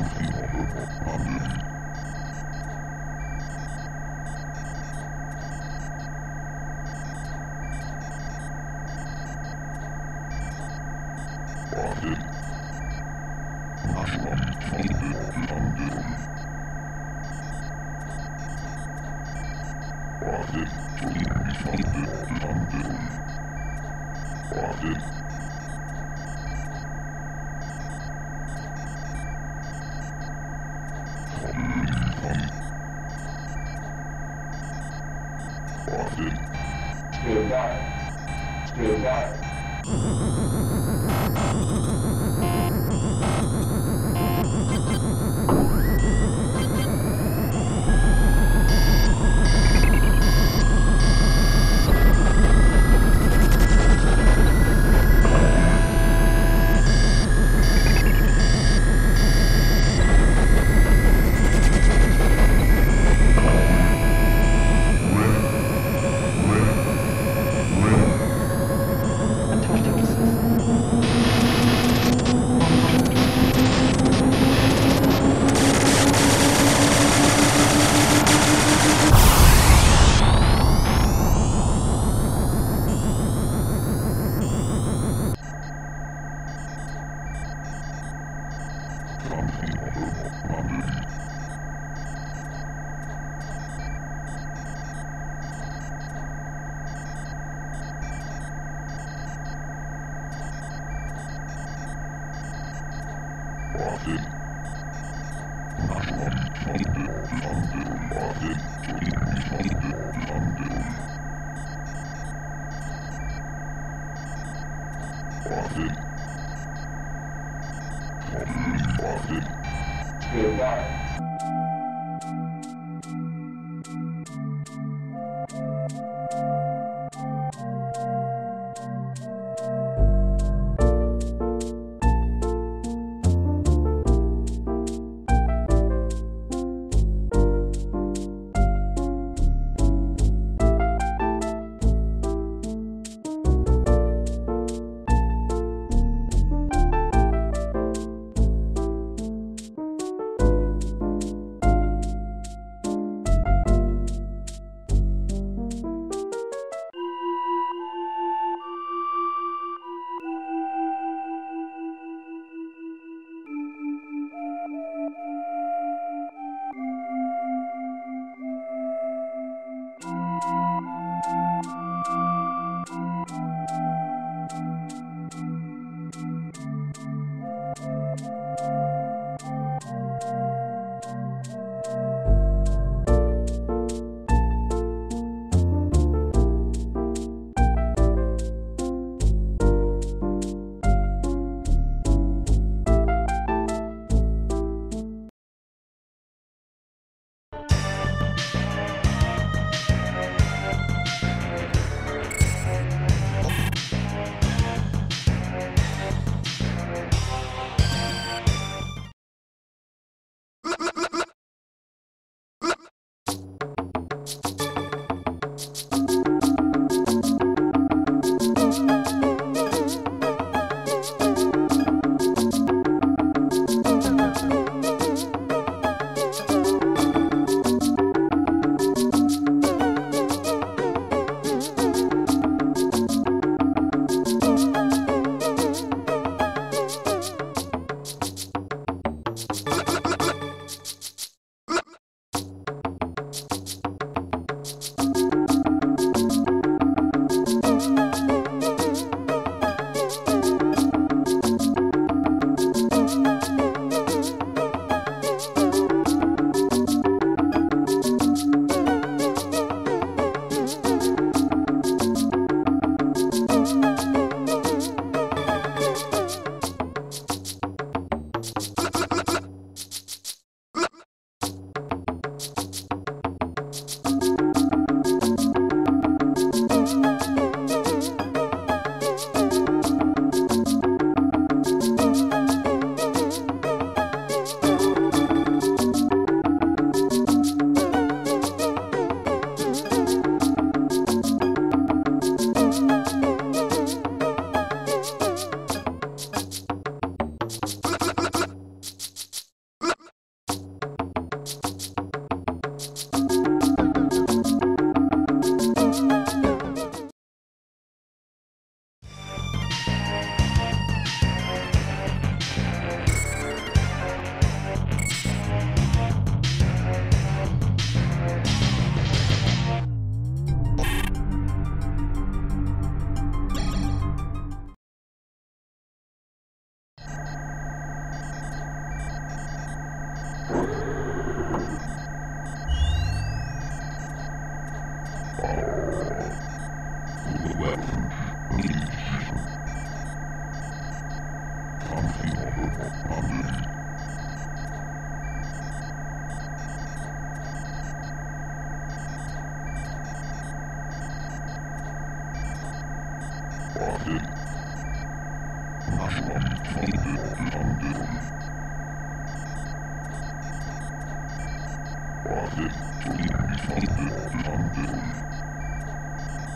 Something Stand by. Stand Thank you.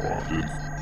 Spotted.